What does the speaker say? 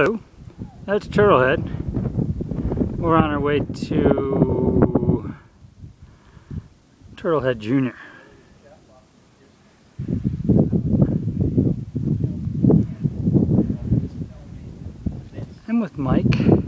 Hello, that's Turtlehead. We're on our way to Turtlehead Jr. I'm with Mike